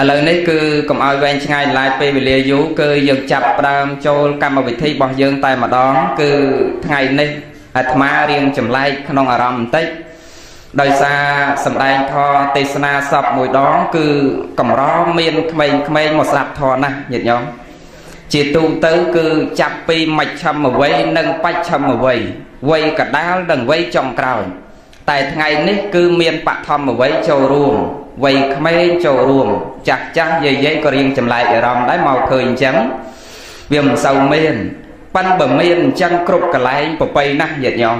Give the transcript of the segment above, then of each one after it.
ឥឡូវនេះគឺកុំឲ្យវែងឆ្ងាយឡាយពេលវេលាយូរគឺយើងចាប់ផ្ដើមចូលកម្មវិធីរបស់យើងតែម្ដង គឺថ្ងៃនេះអាត្មារៀងចម្លែកក្នុងអារម្មណ៍បន្តិចដោយសារសម្ដែងធម៌ទេសនាសពមួយដង គឺកម្រមានក្មេងៗមកស្ដាប់ធម៌ណាស់ញាតិញោមជាទូទៅគឺចាប់ពីមជ្ឈមវ័យនិងបច្ឆមវ័យវ័យកដាលនិងវ័យចុងក្រោយតែថ្ងៃនេះគឺមានបឋមវ័យចូលរួម វ័យក្មេងចូលរួមចាស់ចាស់យាយយាយក៏រៀងចម្លែកអារម្មណ៍ដែរមកឃើញអញ្ចឹងវាមិនសូវមានប៉ិនបើមានអញ្ចឹងគ្រប់កន្លែងប្របីណាស់ញាតិញោម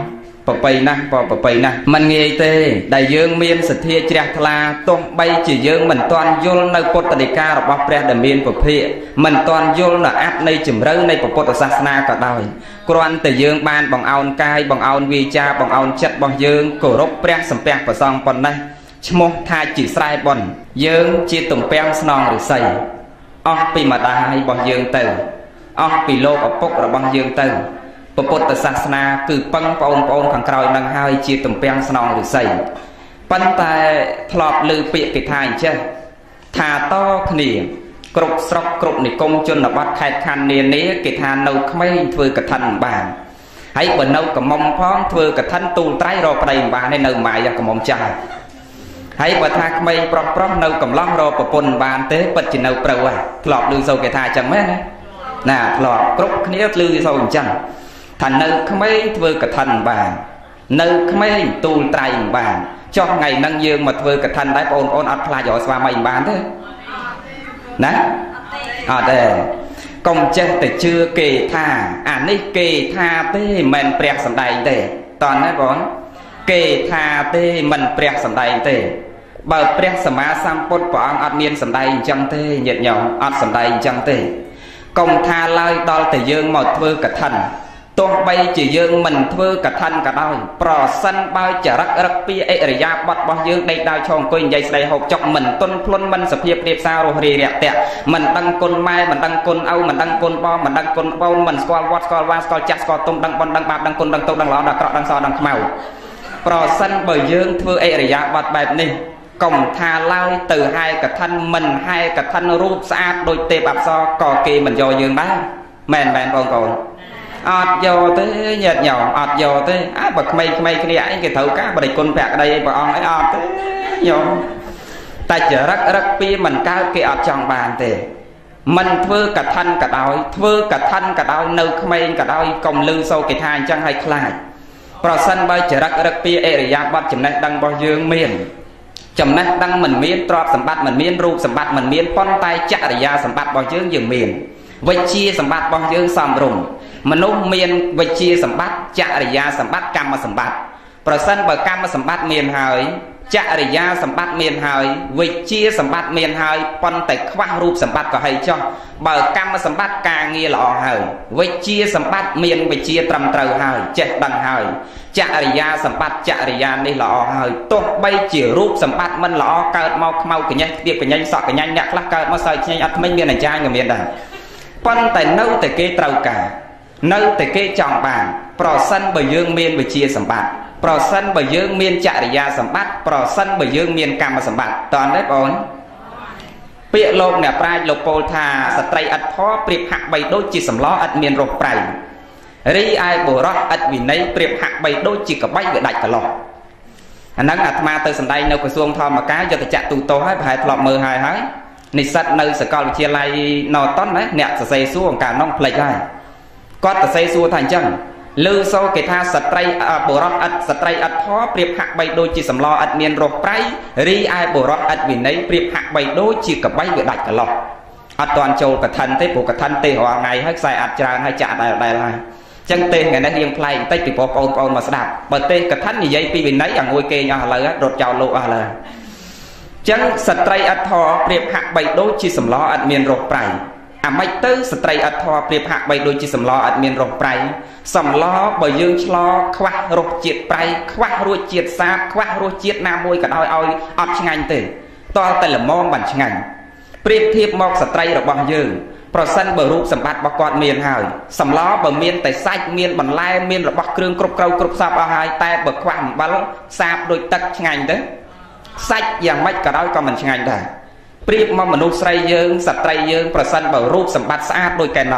ប្របីណាស់ប្របីណាស់มันងាយទេដែលយើងមានសទ្ធាជ្រះថ្លាទោះបីជាយើងមិនទាន់យល់នៅពុទ្ធដីការបស់ព្រះដែលមានពភៈមិនទាន់យល់នៅអត្ថនៃជំរឿនៃពុទ្ធសាសនាក៏ដោយគ្រាន់តែយើងបានបង្អោនកាយបង្អោនវាចាបង្អោនចិត្តរបស់យើងគោរពព្រះសម្ពះប្រសងប៉ុណ្ណេះ ឈ្មោះថាជាស្រែប៉ុនយើងជាទំពាំងស្នងឫស្សីអស់ពីម្ដាយរបស់យើងទៅអស់ពីលោកឪពុករបស់យើងទៅពុទ្ធសាសនាគឺពឹងបងប្អូនខាងក្រោយនឹងហើយជាទំពាំងស្នងឫស្សីប៉ុន្តែធ្លាប់លើពាក្យគេថាអញ្ចេះថាតគ្នាគ្រប់ស្រុកគ្រប់និគមជនបទខេត្តខណ្ឌនានាគេថានៅក្មេងធ្វើកឋិនបានហើយបើនៅកំមុំផងធ្វើកឋិនទូលត្រៃរកប្តីមិនបានទេនៅម៉ាយកំមុំចាស់ ហើយបើថាក្មេងប្រុសប្រុសនៅកំឡោះរកប្រពន្ធបានទេពិតជានៅប្រូវហ่ะធ្លាប់ឮសូវគេថាអញ្ចឹងមែនណាណាធ្លាប់គ្រប់គ្នាឮសូវអញ្ចឹងថានៅក្មេងធ្វើកឋិនបាននៅក្មេងទូលត្រៃបានចុះថ្ងៃហ្នឹងយើងមកធ្វើកឋិនដែរបងប្អូនអត់ខ្លាចរកស្វាមីបានទេណាអត់ទេកុំចេះតែជឿគេថាអានេះគេថាទេមិនមែនព្រះសំដែងទេតើណាបង គេថាទេមិនព្រះសំដែងទេ បើព្រះសម្មាសម្ពុទ្ធព្រះអង្គអត់មានសម្ដែងអញ្ចឹងទេញាតិញោមអត់សម្ដែងអញ្ចឹងទេកុំថាឡើយដល់តែយើងមកធ្វើកឋិនទោះបីជាយើងមិនធ្វើកឋិនក៏ដោយប្រសិនបើចរិតរឹកពីអិរិយាបថរបស់យើងដេកដើរឈរអង្គុយនិយាយស្ដីហូបចុកមិនទុនភ្លុនមិនសភាពរៀបសាររស់រីរាក់តាក់មិនដឹងគុណម៉ែមិនដឹងគុណឪមិនដឹងគុណបងមិនដឹងគុណបងមិនស្គាល់វត្តស្គាល់វាស្គាល់ចាស់ស្គាល់ទុំដឹងបនដឹងបាបដឹងគុណដឹងទោសដឹងល្អដឹងអាក្រក់ដឹងសដឹងខ្មៅ ប្រសិនបើយើងធ្វើអិរិយាបថបែបនេះកុំថាឡើយទៅហែកឋិនមិនហែកឋិនរូបស្អាតដូចទេពអប្សរក៏គេមិនយកយើងដែរមែនមែនបងប្អូនអត់យកទេញាតញោមអត់យកទេអើបើក្មេងក្មេងគ្នាឯងគេត្រូវការបរិគុណភក្តីឯព្រះអង្គឯងអត់ទេញោមតែចរិតរឹកពីមិនកើតគេអត់ចង់បានទេមិនធ្វើកឋិនក៏ដោយធ្វើកឋិនក៏ដោយនៅក្មេងក៏ដោយកុំលឺសូគេថាអញ្ចឹងឲ្យខ្លាច ប្រសិនបើចរិតរឹកពីអរិយាប័ត្រចំណេះដឹងរបស់យើងមានចំណេះដឹងមិនមានទ្រព្យសម្បត្តិមិនមានរូបសម្បត្តិមិនមានប៉ុន្តែចរិយាសម្បត្តិរបស់យើងយើងមានវិជ្ជាសម្បត្តិរបស់យើងសំរុំមនុស្សមានវិជ្ជាសម្បត្តិចរិយាសម្បត្តិកម្មសម្បត្តិប្រសិនបើកម្មសម្បត្តិមានហើយ ចរិយាសម្បត្តិមានហើយវិជ្ជាសម្បត្តិមានហើយប៉ុន្តែខ្វះរូបសម្បត្តិក៏ហើយចុះបើកម្មសម្បត្តិការងារល្អហើយវិជ្ជាសម្បត្តិមានវិជ្ជាត្រឹមត្រូវហើយចេះដឹងហើយចរិយាសម្បត្តិចរិយានេះល្អហើយទោះបីជារូបសម្បត្តិមិនល្អកើតមកខ្មៅកញ្ញេះទៀបកញ្ញេញសក់កញ្ញេញអ្នកខ្លះកើតមកសើចឆ្ងាញ់អត់ថ្មិញមានអាចារ្យក៏មានដែរប៉ុន្តែនៅតែគេត្រូវការនៅតែគេចង់បាន ប្រសិនបើយើងមានវិជាសម្បត្តិ ប្រសិនបើយើងមានចរិយាសម្បត្តិប្រសិនបើយើងមានកម្មសម្បត្តិតើទេបងពាក្យលោកអ្នកប្រាជ្ញលោកពោលថាស្ត្រីឥតធម៌ប្រៀបហាក់បីដូចជាសម្លឥតមានរសប្រៃរីឯបុរសឥតវិន័យប្រៀបហាក់បីដូចជាក្បាច់វាដាច់កន្លោះអាហ្នឹងអាត្មាទៅសម្ដែងនៅក្រសួងធម្មការយុទ្ធចក្រទូតោហើយប្រហែលធ្លាប់មើលហើយហើយនិស្សិតនៅសាកលវិទ្យាល័យណូតុនណាអ្នកសរសេរសួរអង្ការនោះផ្លេចហើយគាត់សរសេរសួរថាអញ្ចឹង លើសូគេថាស្ត្រីបុរសឥតស្ត្រីឥតធម៌ប្រៀបហាក់បីដូចជាសម្លឥតមានរសប្រៃរីឯបុរសឥតវិន័យប្រៀបហាក់បីដូចជាកបីវាដាច់កន្លោះអត់ទាន់ចូលកឋិនទេព្រោះកឋិនទេរាល់ថ្ងៃហើយខ្សែអត់ច្រើនហើយចាក់ដែរដែរហើយចឹងទេថ្ងៃនេះរៀងប្លែកបន្តិចពីបងប្អូនបងមកស្ដាប់បើទេកឋិននិយាយពីវិន័យអាងួយគេងអស់ឥឡូវរត់ចោលលោកអស់ឥឡូវចឹងស្ត្រីអត់ធរប្រៀបហាក់បីដូចជាសម្លអត់មានរសប្រៃ អាម៉េចទៅស្ត្រីអត់ធរប្រៀបហាក់បីដូចជាសម្លអត់មានរសប្រៃសម្លបើយើងឆ្លខ្វះរសជាតិប្រៃខ្វះរសជាតិសាបខ្វះរសជាតិណាមួយក៏ដោយឲ្យអត់ឆ្ងាញ់ទេតើតែល្មមបានឆ្ងាញ់ប្រៀបធៀបមកស្ត្រីរបស់យើងប្រសិនបើរូបសម្បត្តិរបស់គាត់មានហើយសម្លបើមានតែសាច់មានបន្លែមានរបស់គ្រឿងគ្រប់ក្រៅគ្រប់សពអស់ហើយតែបើខ្វះអំបិលសាបដូចទឹកឆ្ងាញ់ទៅសាច់យ៉ាងម៉េចក៏ដោយក៏មិនឆ្ងាញ់ដែរ ប្រៀបមកមនុស្សស្រីយើងស្ត្រីយើងប្រសិនបើរូបសម្បត្តិស្អាតដូចកែណ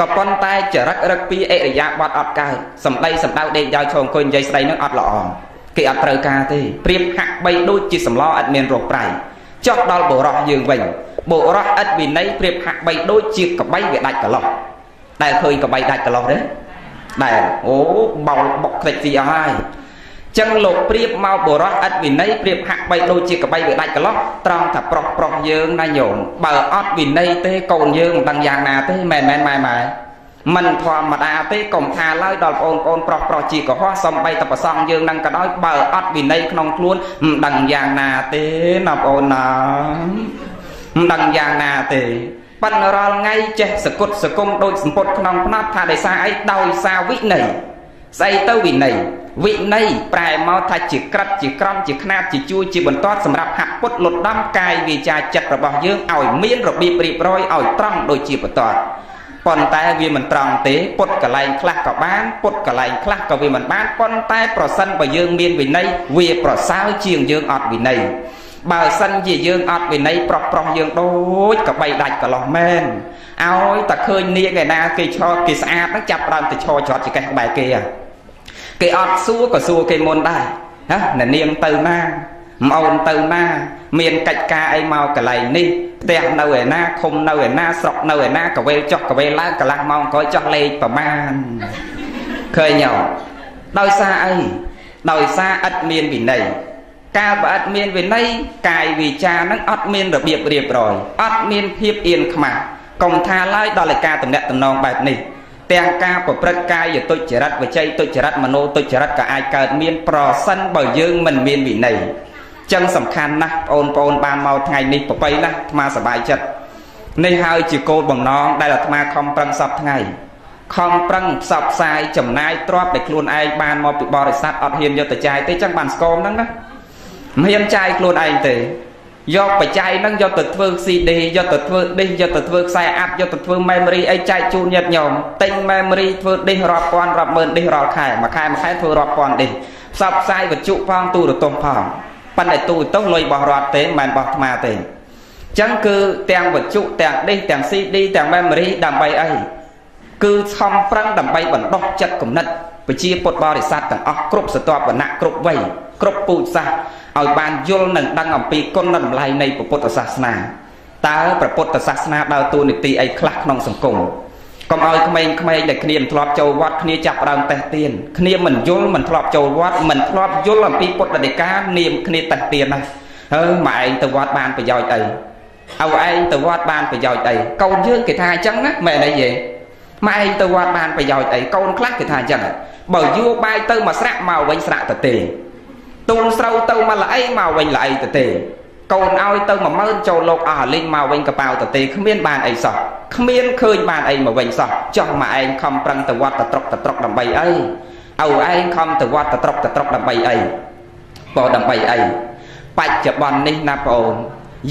ក៏ប៉ុន្តែចរិតរឹកពីអរិយាប័តអត់កើតសំដីសំដៅដេកយកឈរអង្គុយនិយាយស្ដីនឹងអត់ល្អគេអត់ត្រូវការទេប្រៀបហាក់បីដូចជាសម្លអត់មានរសប្រៃចុះដល់បុរសយើងវិញបុរសឥតវិន័យប្រៀបហាក់បីដូចជាកបីវាដាច់កន្លោះដែលឃើញកបីដាច់កន្លោះទេដែលអូបោលបុកខ្ទេចទីអស់ហើយ ចឹងលោកប្រៀបមកបុរសឥតវិន័យប្រៀបហាក់បីដូចជាកបីវាដាច់កន្លោះត្រង់ថាប្រុសប្រុសយើងណាញោមបើអត់វិន័យទេកូនយើងមិនដឹងយ៉ាងណាទេមែនមែនម៉ែម៉ែមិនធម្មតាទេកុំថាឡើយដល់បងប្អូនប្រុសប្រុសជាកុហកសំបីតប្រសងយើងនឹងក៏ដោយបើអត់វិន័យក្នុងខ្លួនមិនដឹងយ៉ាងណាទេណាបងអូនណាមិនដឹងយ៉ាងណាទេប៉ិនរាល់ថ្ងៃចេះសគុតសគុំដូចសម្ពុតក្នុងផ្នត់ថាដោយសារអីដោយសារវិន័យ ស្អីទៅវិន័យវិន័យប្រែមកថាជាក្រិតជាក្រំជាខ្នាតជាជួជាបន្ទាត់សម្រាប់ហាត់ពុតលុតដំកាយវាចាចិត្តរបស់យើងឲ្យមានរបៀបរៀបរយឲ្យត្រង់ដូចជាបន្ទាត់ប៉ុន្តែវាមិនត្រង់ទេពុតកលែងខ្លះក៏បានពុតកលែងខ្លះក៏វាមិនបានប៉ុន្តែប្រសិនបើយើងមានវិន័យវាប្រសើរជាងយើងអត់វិន័យបើសិនជាយើងអត់វិន័យប្រុសប្រុសយើងដូចកបីដាច់កន្លោះមែនឲ្យតែឃើញនាងឯណាគេឆោតគេស្អាតហ្នឹងចាប់ដើមទៅឆោច្រត់ចកេះក្បែរគេ គេអត់សួរក៏សួរគេមុនដែរណាអ្នកនាងទៅណាម៉អូនទៅណាមានកិច្ចការអីមកកន្លែងនេះផ្ទះនៅឯណាឃុំនៅឯណាស្រុកនៅឯណាកវេលចុះកវេលឡើងកន្លះម៉ោងក្រោយចុះលេខប្រមាណឃើញអត់ដោយសារអីដោយសារឥតមានវិន័យកាលបើអត់មានវិន័យកាយវិចារនឹងអត់មានរបៀបរៀបរយអត់មានភាពអៀនខ្មាស់កុំថាឡើយដល់ឯការតំណែងតំណងបែបនេះ ទាំងការប្រព្រឹត្តកាយទុច្ចរិតវិច័យទុច្ចរិតមโนទុច្ចរិតក៏អាចកើតមានប្រសិនបើយើងមិនមានវិន័យចឹងសំខាន់ណាស់បងប្អូនបានមកថ្ងៃនេះប្របីណាស់អាត្មាសប្បាយចិត្តនេះហើយជាគោលបំណងដែលអាត្មាខំប្រឹងសពថ្ងៃខំប្រឹងផ្សព្វផ្សាយចំណាយទ្រព្យដែលខ្លួនឯងបានមកពីបរិស័ទអត់ហ៊ានយកទៅចាយទេចឹងបានស្គមហ្នឹងណាមិនហ៊ានចាយខ្លួនឯងទេ យកបច្ច័យហ្នឹងយកទៅធ្វើ CD យកទៅធ្វើ disk យកទៅធ្វើខ្សែអាប់យកទៅធ្វើ memory អីចែកជូនញាតិញោមទិញ memory ធ្វើ disk រាប់ពាន់រាប់ម៉ឺន disk រាល់ខែមួយខែមួយខែធ្វើរាប់ពាន់ disk ផ្សព្វផ្សាយវត្ថុផងទូរទស្សន៍ផងប៉ុន្តែទូរទស្សន៍លុយបោះរដ្ឋទេមិនមែនបោះអាត្មាទេអញ្ចឹងគឺទាំងវត្ថុទាំង disk ទាំង CD ទាំង memory ដើម្បីអីគឺខំប្រឹងដើម្បីបណ្ដុះចិត្តគំនិតប្រជាពុទ្ធបរិស័ទទាំងអស់គ្រប់ស្រទាប់វណ្ណៈគ្រប់វ័យគ្រប់ពូជសាសន៍ ឲ្យបានយល់និងដឹងអំពីគុណនិងតម្លៃនៃពុទ្ធសាសនាតើព្រះពុទ្ធសាសនាដើរតួនាទីអីខ្លះក្នុងសង្គមកុំឲ្យក្មេងៗដែលគ្នាមិនធ្លាប់ចូលវត្តគ្នាចាប់ដើមតេះទៀនគ្នាមិនយល់មិនធ្លាប់ចូលវត្តមិនធ្លាប់យល់អំពីពុទ្ធដីកានាមគ្នាតេះទៀនណាហើយម៉ែឯងទៅវត្តបានប្រយោជន៍អីឪឯងទៅវត្តបានប្រយោជន៍អីកូនយើងគេថាអញ្ចឹងណាមែនអីយេម៉ែឯងទៅវត្តបានប្រយោជន៍អីកូនខ្លះគេថាអញ្ចឹងបើយួរបាយទៅមកស្រាក់មកវិញស្រាក់ទៅទេ ទូលស្រូវទៅមកល្អីមកវិញល្អីទៅទេកូនឲ្យទៅ10000ចូលលោកអស់អាលីងមកវិញកប៉ៅទៅទេគ្មានបានអីសោះគ្មានឃើញបានអីមកវិញសោះចោះមកឯងខំប្រឹងទៅវត្តទៅត្រុកទៅត្រុកដើម្បីអីឲ្យឯងខំទៅវត្តទៅត្រុកទៅត្រុកដើម្បីអីបើដើម្បីអីបច្ចុប្បន្ននេះណាបងអូន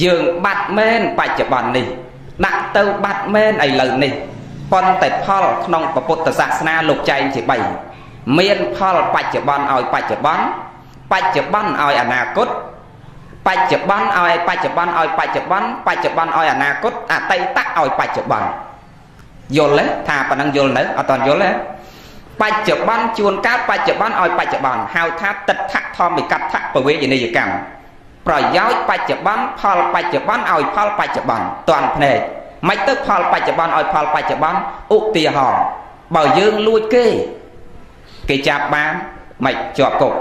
យើងបាត់មែនបច្ចុប្បន្ននេះដាក់ទៅបាត់មែនឥឡូវនេះប៉ុន្តែផលក្នុងពុទ្ធសាសនាលោកចែងជា3មានផលបច្ចុប្បន្នឲ្យបច្ចុប្បន្ន បច្ចុប្បន្នឲ្យអនាគតបច្ចុប្បន្នឲ្យបច្ចុប្បន្នឲ្យបច្ចុប្បន្នបច្ចុប្បន្នឲ្យអនាគតអតីតឲ្យបច្ចុប្បន្នយល់ទេថាប៉ណ្ណឹងយល់នៅអត់តន់យល់ទេបច្ចុប្បន្នជួនកាលបច្ចុប្បន្នឲ្យបច្ចុប្បន្នហៅថាតិដ្ឋធម្មិកដ្ឋពវេយនីយកម្មប្រយោជន៍បច្ចុប្បន្នផលបច្ចុប្បន្នឲ្យផលបច្ចុប្បន្នតាន់ភ្នែកមិនទៅផលបច្ចុប្បន្នឲ្យផលបច្ចុប្បន្នឧទាហរណ៍បើយើងលួចគេ គេចាប់បានមិនជាប់គុក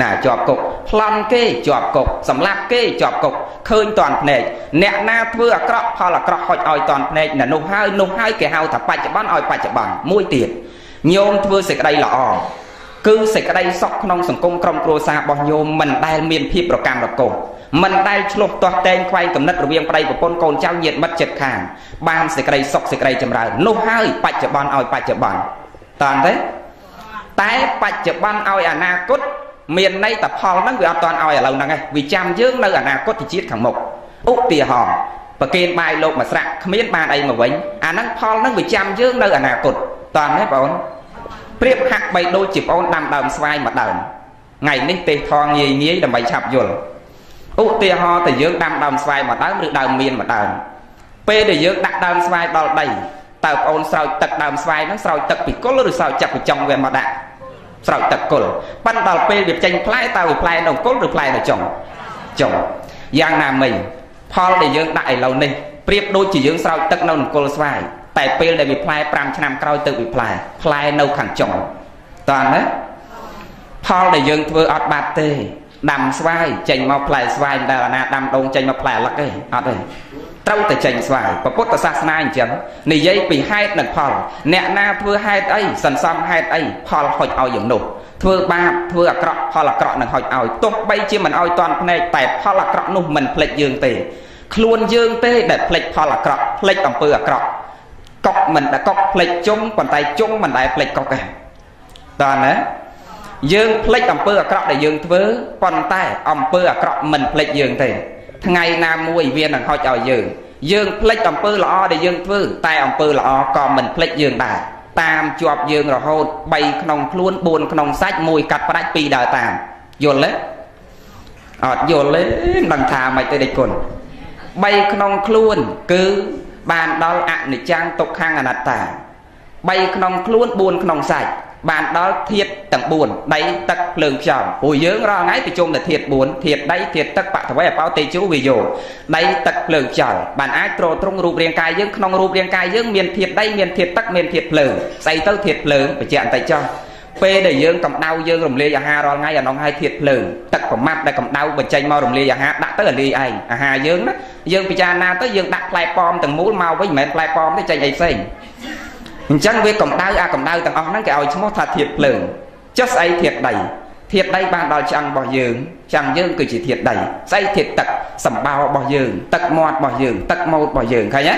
ណាជាប់គុកប្លន់គេជាប់គុកសម្លាប់គេជាប់គុកឃើញតន់ភ្នែកអ្នកណាធ្វើអាក្រក់ផលអាក្រក់ហុចឲ្យតន់ភ្នែកណានោះហើយនោះហើយគេហៅថាបច្ចុប្បន្នឲ្យបច្ចុប្បន្នមួយទៀតញោមធ្វើសេចក្តីល្អគឺសេចក្តីសុខក្នុងសង្គមក្រុមគ្រួសាររបស់ញោមមិនដែលមានភាពប្រកម្មរកុសមិនដែលឆ្លោះទាស់តែងខ្វែងកំណត់រវាងប្តីប្រពន្ធកូនចៅញាតិមិត្តចិត្តខាងបានសេចក្តីសុខសេចក្តីចម្រើននោះហើយបច្ចុប្បន្នឲ្យបច្ចុប្បន្នតាន់ទេតែបច្ចុប្បន្នឲ្យអនាគត មានន័យតែផលហ្នឹងវាអត់តាន់ឲ្យឥឡូវហ្នឹងឯងវាចាំយើងនៅអនាគតជាតិខាងមុខឧទាហរណ៍ប្រគេនបាយលោកមួយស្រាក់គ្មានបានអីមកវិញអាហ្នឹងផលហ្នឹងវាចាំយើងនៅអនាគតតាន់ទេបងអូនប្រៀបហាក់បីដូចជាបងអូនដាំដើមស្វាយមួយដើមថ្ងៃនេះទេសថងងាយងាយដើម្បីឆាប់យល់ឧទាហរណ៍តែយើងដាំដើមស្វាយមួយដើមឬដើមមៀនមួយដើមពេលដែលយើងដាក់ដើមស្វាយដល់ដីតើបងអូនស្រោចទឹកដើមស្វាយហ្នឹងស្រោចទឹកពីគល់ឬស្រោចចាប់ពីចុងវាមកដាក់ ស្រោចទឹកគល់ប៉ិនដល់ពេលវាចេញផ្លែតើវាផ្លែនៅគល់ឬផ្លែនៅចុងចុងយ៉ាងណាមិញផលដែលយើងដាក់ឥឡូវនេះប្រៀបដូចជាយើងស្រោចទឹកនៅក្នុងគល់ស្វាយតែពេលដែលវាផ្លែ5ឆ្នាំក្រោយទៅវាផ្លែផ្លែនៅខាងចុងតើណាផលដែលយើងធ្វើអត់បាត់ទេដាំស្វាយចេញមកផ្លែស្វាយដែលអាណាដាំដូងចេញមកផ្លែលឹកទេអត់ទេ ត្រូវតែចេញស្វាយពុទ្ធសាសនាអញ្ចឹងនិយាយពីហេតុនិងផល អ្នកណាធ្វើហេតុអីសន្សំហេតុអីផលហុចឲ្យយ៉ាងនោះធ្វើបាបធ្វើអាក្រក់ផលអាក្រក់នឹងហុចឲ្យទោះបីជាមិនឲ្យតន់ភ្នែកតែផលអាក្រក់នោះមិនភ្លេចយើងទេ ខ្លួនយើងទេដែលភ្លេចផលអាក្រក់ភ្លេចអំពើអាក្រក់កុកមិនដែលកុកភ្លេចជុំប៉ុន្តែជុំមិនដែលភ្លេចកុកទេតើណាយើងភ្លេចអំពើអាក្រក់ដែលយើងធ្វើប៉ុន្តែអំពើអាក្រក់មិនភ្លេចយើងទេ ថ្ងៃណាមួយវានឹងហុចឲ្យយើង យើងភ្លេចអំពើល្អដែលយើងធ្វើតែអំពើល្អក៏មិនភ្លេចយើងដែរតាមជាប់យើងរហូត3ក្នុងខ្លួន4ក្នុងសាច់1កាត់ផ្ដាច់2ដើរតាមយល់ទេអត់យល់ទេមិនដឹងថាម៉េចទេដេចគុណ3ក្នុងខ្លួនគឺបានដល់អនិច្ចំទុក្ខំអនត្តា 3ក្នុងខ្លួន4ក្នុងសាច់បានដល់ធាតទាំង4ដីទឹកភ្លើងខ្យល់ព្រោះយើងរាល់ថ្ងៃប្រជុំតែធាត4ធាតដីធាតទឹកបតវេអបោតេជូវិយោដីទឹកភ្លើងខ្យល់បានអាចទ្រទ្រង់រូបរាងកាយយើងក្នុងរូបរាងកាយយើងមានធាតដីមានធាតទឹកមានធាតភ្លើងស្អីទៅធាតភ្លើងបញ្ជាក់បន្តិចចុះពេលដែលយើងកម្ដៅយើងរំលាយអាហាររាល់ថ្ងៃអានោះឲ្យធាតភ្លើងទឹកប្រមាត់ដែលកម្ដៅបញ្ចេញមករំលាយអាហារដាក់ទៅអាលាយឯងអាហារយើងណាយើងពិចារណាទៅយើងដាក់ផ្លែប៉ោមទាំងមូលមកវិញមិនមែនផ្លែប៉ោមទេចេញអីផ្សេង អញ្ចឹងវាកម្ដៅអាកម្ដៅទាំងអស់ហ្នឹងគេឲ្យឈ្មោះថាធាតុភ្លើងចុះស្អីធាតុដីធាតុដីបានដល់ឆ្អឹងរបស់យើងឆ្អឹងយើងគឺជាធាតុដីស្អីធាតុទឹកសម្បោរបស់យើង ទឹកមាត់របស់យើង ទឹកម៉ូតរបស់យើងឃើញទេ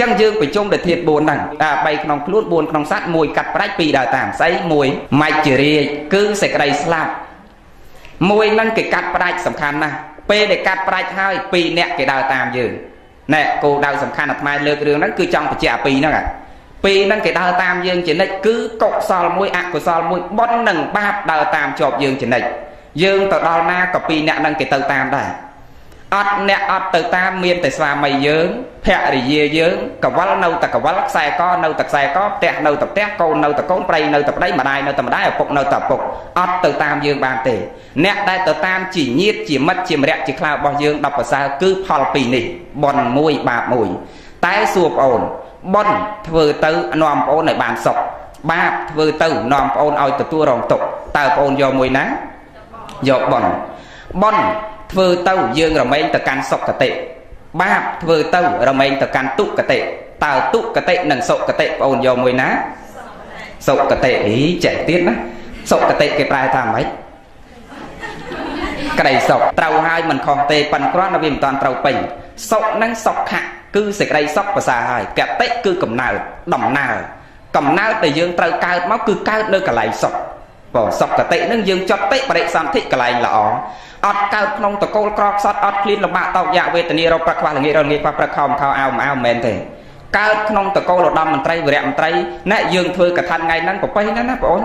ចឹងយើងប្រជុំទៅធាត4ហ្នឹងអា3ក្នុងខ្លួន4ក្នុងសัตว์1កាត់ប្រាច់2ដើរតាមស្អី1មច្ចរាជគឺសេចក្តីស្លាប់មួយហ្នឹងគេកាត់ប្រាច់សំខាន់ណាស់ពេលដែលកាត់ប្រាច់ហើយ2នាក់គេដើរតាមយើងណែគោលដៅសំខាន់អាត្មាលើករឿងហ្នឹងគឺចង់បញ្ជាក់ពីរហ្នឹង ពីរហ្នឹងគេដើរតាមយើងចនិចគឺកុសលមួយអកុសលមួយបុណ្យនិងបាបដើរតាមជាប់យើងចនិចយើងទៅដល់ណាក៏ពីរអ្នកហ្នឹងគេទៅតាមដែរអត់អ្នកអត់ទៅតាមមានតែស្វាមីយើងភរិយាយើងកវលនៅតែកវលខ្សែកនៅតែខ្សែកផ្ទះនៅតែផ្ទះកូននៅតែកូនប្តីនៅតែប្តីម្ដាយនៅតែម្ដាយឪពុកនៅតែឪពុកអត់ទៅតាមយើងបានទេ អ្នកដែលទៅតាមជាញាតជាមិត្តជាម្រាក់ជាខ្លារបស់យើង10ប្រសើរគឺផលពីរនេះបនមួយបាបមួយតែសួរប្អូន បនធ្វើទៅនាំប្អូនឲ្យបានសុខបាបធ្វើទៅនាំប្អូនឲ្យទទួលរងទុក្ខតើប្អូនយកមួយណាយកបនបនធ្វើទៅយើងរមែងទៅកាន់សុគតិបាបធ្វើទៅរមែងទៅកាន់ទុគតិតើទុគតិនិងសុគតិបងអូនយកមួយណាសុគតិអីចេះទៀតណាសុគតិគេប្រែថាម៉េចក្តីសុខត្រូវហើយមិនខុសទេប៉ុន្តែគ្រាន់តែវាមិនតាន់ត្រូវពេញសុខនឹងសុខៈ គឺសេចក្តីសុខប្រសើរហើយកតិគឺកំណើតដំណើរកំណើតដែលយើងត្រូវកើតមកគឺកើតនៅកន្លែងសុខបងសុខកតិនឹងយើងចត់តិបរិសន្ធិកន្លែងល្អអត់កើតក្នុងតកូលក្រខ្សត់អត់ឃ្លានលំបាកតោកយ៉ាវេទនារោគប្រខ្វះល្ងាចរងាចខ្វះប្រខោមខោអោមអោមិនមែនទេកើតក្នុងតកូលឧត្តមមន្ត្រីវរៈមន្ត្រីណែយើងធ្វើកថាថ្ងៃហ្នឹងប្រពៃណាណាបងអូន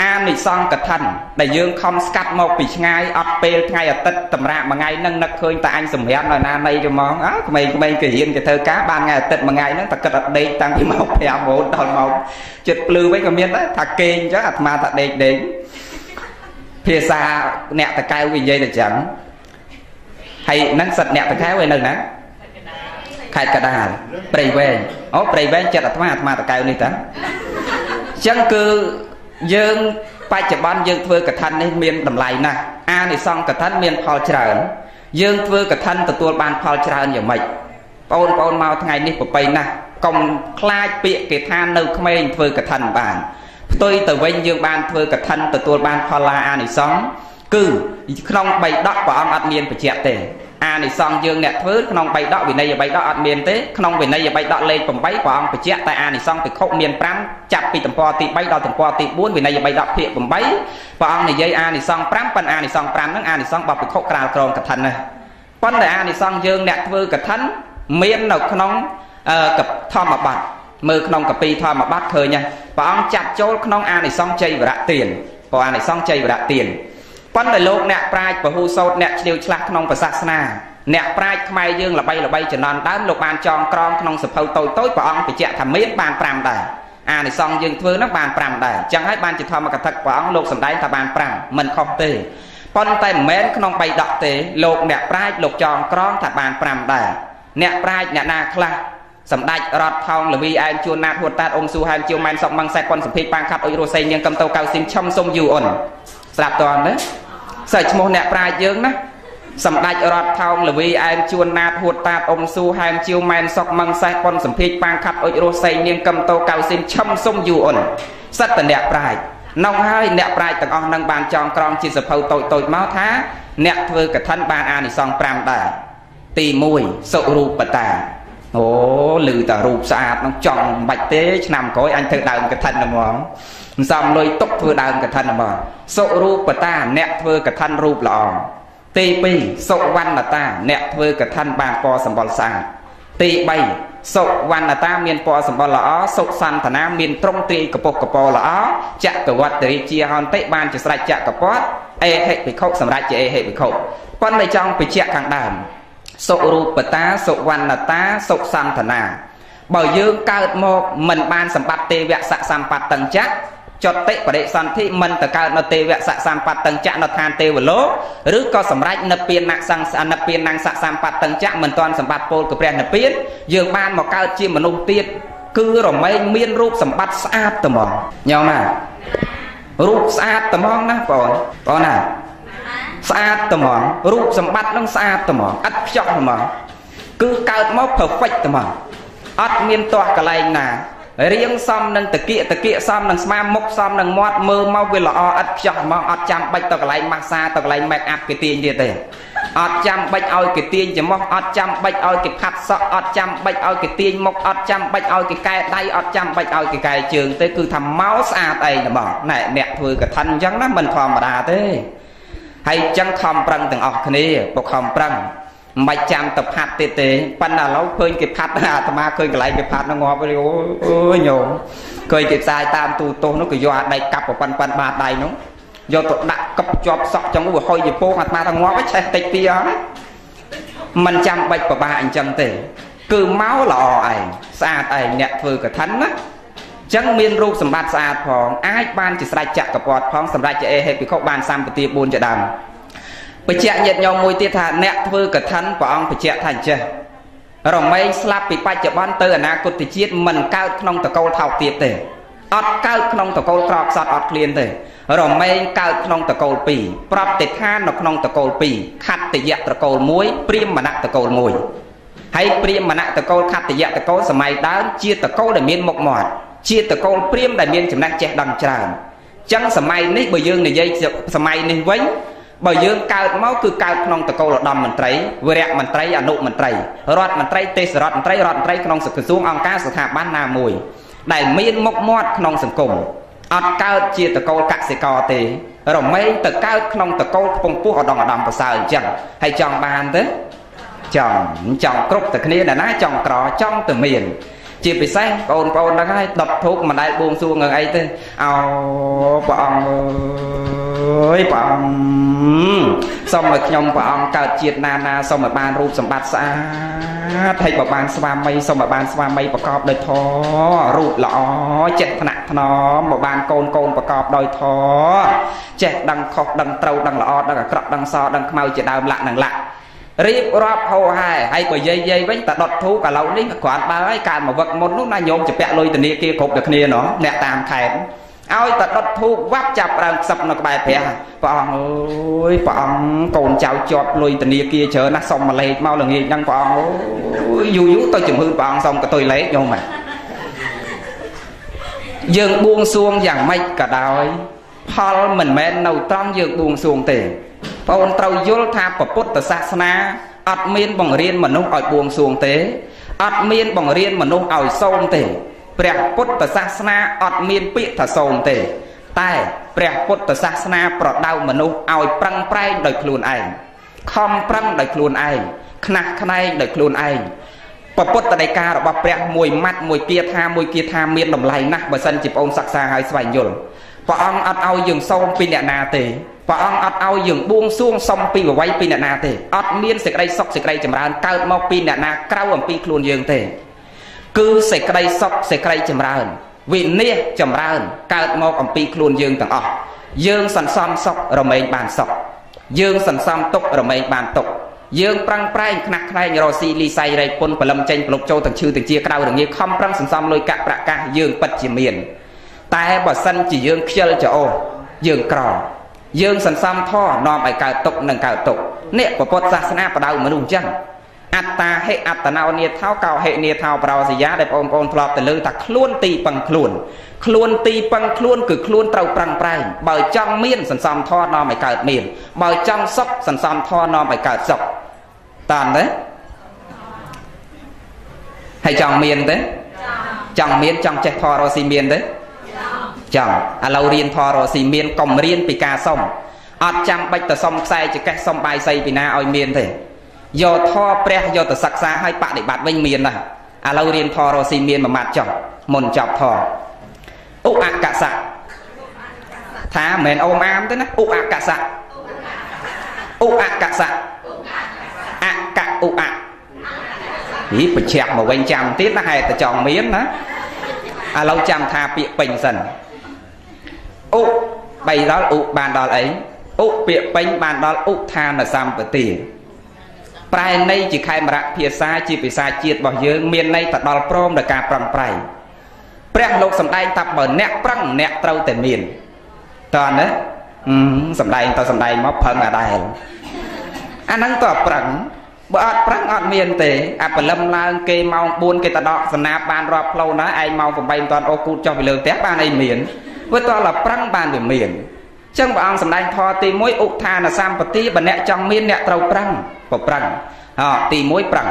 អានិសង្កថាដែលយើងខំស្កាត់មកពីឆ្ងាយអត់ពេលថ្ងៃអាទិត្យតម្រាកមួយថ្ងៃហ្នឹងនឹកឃើញតែអញសម្រាប់នៅណានៃច្មងអើក្មេងៗគេរៀនគេធ្វើការបានថ្ងៃអាទិត្យមួយថ្ងៃហ្នឹងតែគិតអត់ដេកតាំងពីម៉ោង5ម៉ោងដល់ម៉ោងចិត្តភ្លឺវិញក៏មានដែរថាគេអញ្ចឹងអាត្មាថាដេកដេកភាសាអ្នកតកែវវានិយាយតែចឹងហើយហ្នឹងសិតអ្នកតកែវឯនៅណាខេត្តកដាលព្រៃវែងអូព្រៃវែងចិត្តអាត្មាអាត្មាតកែវនេះតាអញ្ចឹងគឺ យើងបច្ចុប្បន្នយើងធ្វើកថានេះមានតម្លៃណាស់អានិសង្ឃកថាមានផលច្រើនយើងធ្វើកថាទទួលបានផលច្រើនយ៉ាងម៉េចបងប្អូនមកថ្ងៃនេះប្របីណាស់កុំខ្លាចពាក្យគេថានៅក្មេងធ្វើកថាបានផ្ទុយទៅវិញយើងបានធ្វើកឋិនទទួលបានផលឡាអានិសង្ឃគឺក្នុង3ដកព្រះអង្គអត់មានបញ្ជាក់ទេ អានិសង្ឃយើងអ្នកធ្វើក្នុង3ដកវិន័យ3ដកអត់មានទេក្នុងវិន័យ3ដកលេខ8ព្រះអង្គបញ្ជាក់តែអានិសង្ឃភិក្ខុមាន5ចាប់ពីទំព័រទី3ដល់ទំព័រទី4វិន័យ3ដកភាគ8ព្រះអង្គនិយាយអានិសង្ឃ5ប៉ុន្តែអានិសង្ឃ5ហ្នឹងអានិសង្ឃរបស់ភិក្ខុក្រាលក្រងកឋិនណាប៉ុន្តែអានិសង្ឃយើងអ្នកធ្វើកឋិនមាននៅក្នុងធម្មបត្តិមើលក្នុងកពីធម្មបត្តិឃើញព្រះអង្គចាត់ចូលក្នុងអានិសង្សជ័យវរៈទានព្រោះអានិសង្សជ័យវរៈទាន ប៉ុន្តែលោកអ្នកប្រាជ្ញពហុសោតអ្នកឆ្លៀវឆ្លាស់ក្នុងប្រសាសនាអ្នកប្រាជ្ញខ្មែរយើងល្បីល្បីចំណន់ដើមលោកបានចងក្រងក្នុងសភៅតូចតូចព្រះអង្គបញ្ជាក់ថាមានបាន5ដែរអានិសង្ឃយើងធ្វើហ្នឹងបាន5ដែរអញ្ចឹងហើយបានជាធម្មកថាព្រះអង្គលោកសម្ដែងថាបាន5មិនខុសទេប៉ុន្តែមិនមែនក្នុងបៃដកទេលោកអ្នកប្រាជ្ញលោកចងក្រងថាបាន5ដែរអ្នកប្រាជ្ញអ្នកណាខ្លះសម្ដេចរតថោងលវីអែមជួនណាតហួតតាតអ៊ំស៊ូហែមជាវម៉ែនសុកម៉ងសែប៉ុនសំភីប៉ាងខាត់អុយរស់សៃនាងកំតោកៅស៊ីងឈឹមសុំយូអ៊ុន ស្ដាប់តើណាសិស្សឈ្មោះអ្នកប្រាជ្ញយើងណាសម្ដេចរតថោងលវីអែមជួនណាតហួតតាតអ៊ំស៊ូហែមជាវម៉ែនសុកម៉ងសែប៉ុនសំភីប៉ាងខាត់អុយរស់សៃនាងកំតោកៅស៊ីងឈឹមសុំយូអ៊ុនសិតតអ្នកប្រាជ្ញនងហើយអ្នកប្រាជ្ញទាំងអស់នឹងបានចងក្រងជាសភៅតូចតូចមកថា អ្នកធ្វើកឋិនបានអានិសង្ស5ដែរទី1សុរូបតា អូឮតែរូបស្អាតនឹងចង់មិនបាច់ទេឆ្នាំក្រោយអញធ្វើដើមកឋិនហ្មងមិនសមលុយទុកធ្វើដើមកឋិនហ្មងសុរូបតាអ្នកធ្វើកឋិនរូបល្អទី2សុវណ្ណតា អ្នកធ្វើកឋិនបានពណ៌សម្បុរស្អាតទី3សុវណ្ណតាមានពណ៌សម្បុរល្អសុសន្តានាមានត្រង់ទ្រាយកពុះកពោល្អចក្រវត្តរាជាហន្តិបានជាស្រេចចក្រពតអេហិភិក្ខុសម្រាប់ជាអេហិភិក្ខុប៉ុន្តែចង់បញ្ជាក់ខាងដើម សុរូបតាសុវណ្ណតាសុសន្តានាបើយើងកើតមកមិនបានសម្បត្តិទេវៈស័កសម្បត្តិតឹងចក្រចតិបរិសន្ធិមិនទៅកើតនៅទេវៈស័កសម្បត្តិតឹងចក្រនៅឋានទេវលោកឬក៏សម្រេចនៅពៀនណសង្សនិពៀនណស័កសម្បត្តិតឹងចក្រមិនទាន់សម្បត្តិពលកព្រះនិព្វានយើងបានមកកើតជាមនុស្សទៀតគឺរមែងមានរូបសម្បត្តិស្អាតត្មងញោមណារូបស្អាតត្មងណាបងបងណា ស្អាតត្មងរូបសម្បត្តិនឹងស្អាតត្មងឥតខ្ចោះត្មងគឺកើតមក perfect ត្មងអត់មានទាស់កន្លែងណារៀងសំនឹងតកៀកតកៀកសំនឹងស្មាមុខសំនឹងមាត់មើលមកវាល្អឥតខ្ចោះហ្មងអត់ចាំបាច់ទៅកន្លែងម៉ាស្សាទៅកន្លែង make up គេទាញទៀតទេអត់ចាំបាច់ឲ្យគេទាញច្រមុះអត់ចាំបាច់ឲ្យគេផាត់សក់អត់ចាំបាច់ឲ្យគេទាញមុខអត់ចាំបាច់ឲ្យគេកែដៃអត់ចាំបាច់ឲ្យគេកែជើងទេគឺថាមកស្អាតឯងតែបងណែអ្នកធ្វើកឋិនអញ្ចឹងណាមិនធម្មតាទេ ហើយអញ្ចឹងខំប្រឹងទាំងអស់គ្នាពុកខំប្រឹងមិនបាច់ចាំទៅផាត់ទៀតទេប៉ុន្តែឥឡូវឃើញគេផាត់អាត្មាឃើញកន្លែងគេផាត់នឹងងាប់អូយញោមឃើញគេផ្សាយតាមទូទោសនោះក៏យកអាដៃកាប់ប៉ុណ្ប៉ុណ្បាតដៃនោះយកទៅដាក់កប់ជាប់សក់ចឹងវាហុយជាពងអាត្មាថាងាប់ឆេះតិចទីអស់មិនចាំបាច់ប្របាអញ្ចឹងទេ គឺមកល្អឯងស្អាតឯងអ្នកធ្វើកឋិនណា ចឹងមានរូបសម្បត្តិស្អាតផងអាចបានជាស្រេចចក្រពតផងសម្រាប់ជាអេហេភិក្ខុបានសម្បទា4ជាដើមបញ្ជាក់ញាតញោមមួយទៀតថាអ្នកធ្វើកឋិនព្រះអង្គបញ្ជាក់ថាអញ្ចេះរមែងស្លាប់ពីបច្ចុប្បន្នទៅអនាគតជាតិមិនកើតក្នុងតកូលថោកទៀតទេអត់កើតក្នុងតកូលក្រខ្សត់អត់ឃ្លានទេរមែងកើតក្នុងតកូល2ប្រតិឋាននៅក្នុងតកូល2ខត្តយៈតកូល1ព្រាមណៈតកូល1ហើយព្រាមណៈតកូលខត្តយៈតកូលសម័យដើមជាតកូលដែលមានមុខមាត់ ជាតកូលព្រាមដែលមានចំណេះចេះដឹងច្រើនចឹងសម័យនេះបើយើងនិយាយសម័យនេះវិញបើយើងកើតមកគឺកើតក្នុងតកូលឧត្តមមន្ត្រីវរៈមន្ត្រីអនុមន្ត្រីរដ្ឋមន្ត្រីទេសរដ្ឋមន្ត្រីរដ្ឋមន្ត្រីក្នុងក្រសួងអង្គការស្ថាប័នណាមួយដែលមានមុខមាត់ក្នុងសង្គមអត់កើតជាតកូលកសិករទេ រមែងទៅកើតក្នុងតកូលខ្ពង់ពោះឧត្តមឧត្តមប្រសើរអញ្ចឹងហើយចង់បានទេចង់ចង់គ្រប់តែគ្នាណាចង់ក្រចង់តែមាន ជាពិសេសបងប្អូនហ្នឹងហើយដុតធូបមិនដែលបួងសួងនឹងអីទេអោព្រះអង្គអើយព្រះអង្គសូមឲ្យខ្ញុំព្រះអង្គកើតជាតិណាណាសូមឲ្យបានរូបសម្បត្តិស្អាតហើយបើបានស្វាមីសូមឲ្យបានស្វាមីប្រកបដោយធម៌រូបល្អចិត្តថ្នាក់ថ្នមបើបានកូនកូនប្រកបដោយធម៌ចេះដឹងខុសដឹងត្រូវដឹងល្អដឹងអាក្រក់ដឹងសដឹងខ្មៅជាដើមលក្ខនឹងលក្ខ រៀបរាប់ហោហែហើយបើយាយយាយវិញតដុតធូបឥឡូវនេះគ្រាន់បើហើយកើតមកវឹកមុននោះណាញោមជពាក់លុយធនាគារគ្រប់តែគ្នាណោះអ្នកតាមខេត្តឲ្យតដុតធូបវាប់ចាប់ដើមខ្សឹបនៅក្បែរព្រះព្រះអង្គអើយព្រះអង្គកូនចៅជាប់លុយធនាគារច្រើនណាស់សុំមកលេខមកល្ងាចហ្នឹងព្រះអង្គអើយយូរយូរទៅជំរឿនព្រះអង្គសុំកតុយលេខញោមហ่ะយើងបួងសួងយ៉ាងម៉េចក៏ដោយផលមិនមែននៅត្រង់យើងបួងសួងទេ បងអូនត្រូវយល់ថាពុទ្ធសាសនាអត់មានបង្រៀនមនុស្សឲ្យបួងសួងទេអត់មានបង្រៀនមនុស្សឲ្យសូមទេព្រះពុទ្ធសាសនាអត់មានពាក្យថាសូមទេ តែព្រះពុទ្ធសាសនាប្រដៅមនុស្សឲ្យប្រឹងប្រែងដោយខ្លួនឯងខំប្រឹងដោយខ្លួនឯងខ្នះខ្នែងដោយខ្លួនឯងពពុទ្ធដីការបស់ព្រះមួយម៉ាត់មួយគាថាមួយគាថាមានតម្លៃណាស់បើសិនជាបងសិក្សាឲ្យស្វែងយល់ព្រះអង្គអត់ឲ្យយើងសូមពីអ្នកណាទេ ព្រះអង្គអត់ឲ្យយើងបួងសួងសុំពីបវ័យពីអ្នកណាទេអត់មានសេចក្តីសុខសេចក្តីចម្រើនកើតមកពីអ្នកណាក្រៅអំពីខ្លួនយើងទេ គឺសេចក្តីសុខសេចក្តីចម្រើនវិនិច្ឆ័យចម្រើនកើតមកអំពីខ្លួនយើងទាំងអស់យើងសន្សំសុខរមែងបានសុខយើងសន្សំទុករមែងបានទុកយើងប្រឹងប្រែងខ្នះខ្នែងរស៊ីលីសៃរៃពុនបលឹមចេញប្រលប់ចូលទាំងឈឺទាំងជាក្រៅរងាខំប្រឹងសន្សំលុយកាក់ប្រកាសយើងពិតជាមាន តែបើសិនជាយើងខ្ជិលចោយើងក្រ យើងសន្សំធរនាំឲ្យកើតទុកនិងកើតទុកនេះពុទ្ធសាសនាបដៅមនុស្សអញ្ចឹងអត្តាហិអត្តណោនេថោកោហិនេថោប្រោសយាដែលបងប្អូនធ្លាប់ទៅលើថាខ្លួនទីពឹងខ្លួនខ្លួនទីពឹងខ្លួនគឺខ្លួនត្រូវប្រឹងប្រែងបើចង់មានសន្សំធរនាំឲ្យកើតមានបើចង់សុខសន្សំធរនាំឲ្យកើតសុខតាន់ទេហើយចង់មានទេចង់មានចង់ចេះធររស៊ីមានទេ ចង់ឥឡូវរៀនធររស៊ីមានកុំរៀនពីការសុំអត់ចាំបាច់ទៅសុំខ្សែចកេះសុំបាយសីពីណាឲ្យមានទេយកធរព្រះយកទៅសិក្សាឲ្យបដិបត្តិវិញមានណាឥឡូវរៀនធររស៊ីមានមួយម៉ាត់ចុះមុនចប់ធរឧអកសៈថាមិនមែនអូមអាមទេណាឧអកសៈឧអកសៈអកឧអហីបញ្ជាក់មកវិញចាំទៀតណាហេតុតែចង់មានណាឥឡូវចាំថាពាក្យពេញសិន ឧបីដល់ឧបានដល់អីឧពាក្យពេញបានដល់ឧឋានសម្បទាប្រែន័យជាខេមរៈភាសាជាភាសាជាតិរបស់យើងមានន័យទៅដល់ព្រមដល់ការប្រឹងប្រែងព្រះលោកសំដែងថាបើអ្នកប្រឹងអ្នកត្រូវតែមានតើណាសំដែងទៅសំដែងមកប្រឹងអាដែរអាហ្នឹងតើប្រឹងបើអត់ប្រឹងអត់មានទេអាព្រលឹមឡើងគេម៉ោង4គេទៅដកសណាបានរាប់ផ្លូវណាឯងម៉ោង8មិនតាន់អូគូតចុះពីលើផ្ទះបានអីមាន ព្រោះតើតែប្រឹងបានវាមានចឹងព្រះអង្គសម្ដែងធម៌ទី1ឧទ្ធានសម្បទាបើអ្នកចង់មានអ្នកត្រូវប្រឹងប្រប្រឹងអទី1ប្រឹង